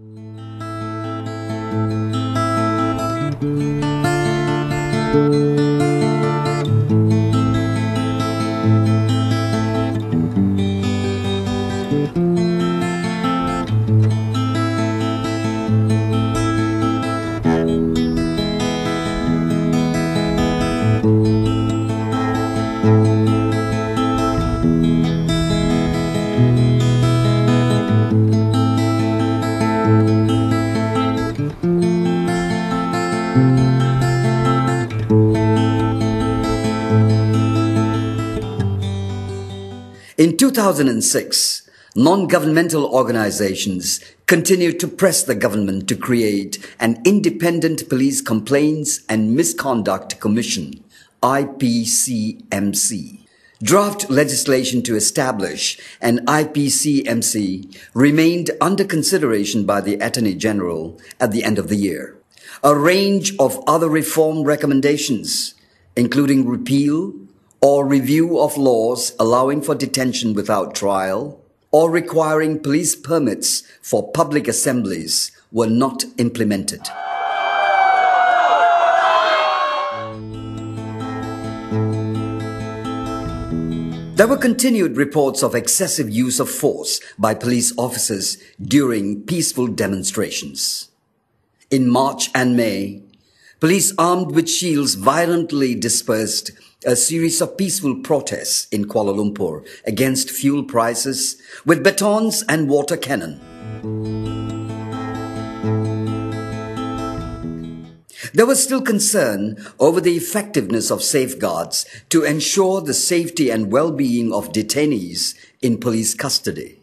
In 2006, non-governmental organizations continued to press the government to create an independent police complaints and misconduct commission, IPCMC. Draft legislation to establish an IPCMC remained under consideration by the Attorney General at the end of the year. A range of other reform recommendations, including repeal, or review of laws allowing for detention without trial or requiring police permits for public assemblies were not implemented. There were continued reports of excessive use of force by police officers during peaceful demonstrations. In March and May, police armed with shields violently dispersed a series of peaceful protests in Kuala Lumpur against fuel prices with batons and water cannon. There was still concern over the effectiveness of safeguards to ensure the safety and well-being of detainees in police custody.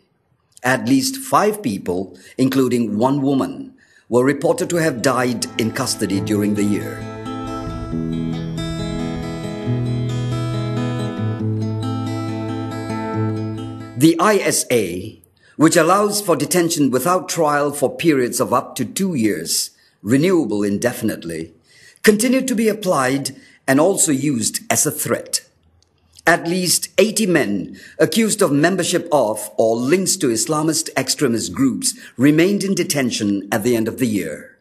At least five people, including one woman, were reported to have died in custody during the year. The ISA, which allows for detention without trial for periods of up to two years, renewable indefinitely, continued to be applied and also used as a threat. At least 80 men accused of membership of or links to Islamist extremist groups remained in detention at the end of the year.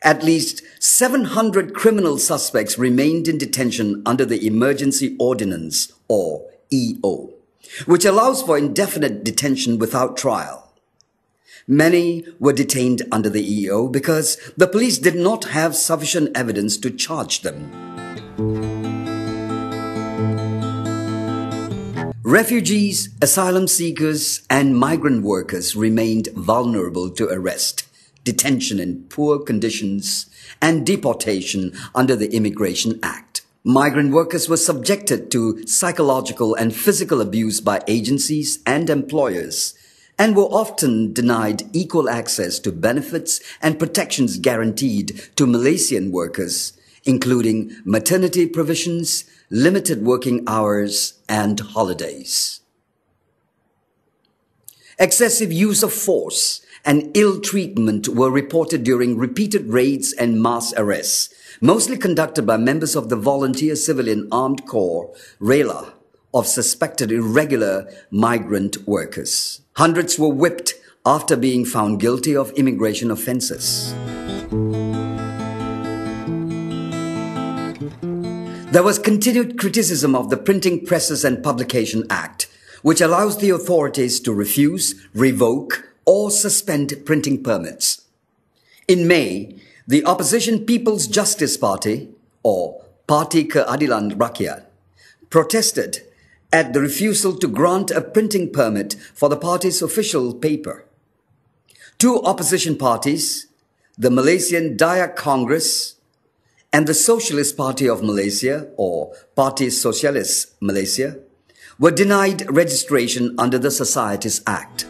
At least 700 criminal suspects remained in detention under the Emergency Ordinance or EO, which allows for indefinite detention without trial. Many were detained under the EO because the police did not have sufficient evidence to charge them. Refugees, asylum seekers, and migrant workers remained vulnerable to arrest, detention in poor conditions, and deportation under the Immigration Act. Migrant workers were subjected to psychological and physical abuse by agencies and employers and were often denied equal access to benefits and protections guaranteed to Malaysian workers, including maternity provisions, limited working hours, and holidays. Excessive use of force and ill treatment were reported during repeated raids and mass arrests, mostly conducted by members of the Volunteer Civilian Armed Corps, RELA, of suspected irregular migrant workers. Hundreds were whipped after being found guilty of immigration offenses. There was continued criticism of the Printing Presses and Publication Act, which allows the authorities to refuse, revoke, or suspend printing permits. In May, the opposition People's Justice Party, or Parti Keadilan Rakyat, protested at the refusal to grant a printing permit for the party's official paper. Two opposition parties, the Malaysian Dayak Congress and the Socialist Party of Malaysia, or Parti Sosialis Malaysia, were denied registration under the Societies Act.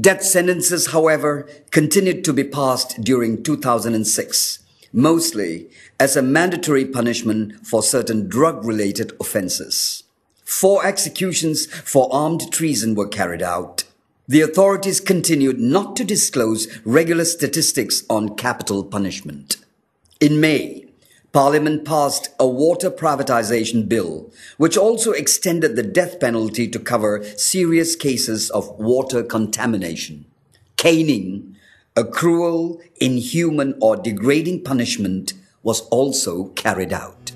Death sentences, however, continued to be passed during 2006 mostly as a mandatory punishment for certain drug-related offenses. Four executions for armed treason were carried out. The authorities continued not to disclose regular statistics on capital punishment. In May, Parliament passed a water privatization bill, which also extended the death penalty to cover serious cases of water contamination. Caning, a cruel, inhuman, or degrading punishment, was also carried out.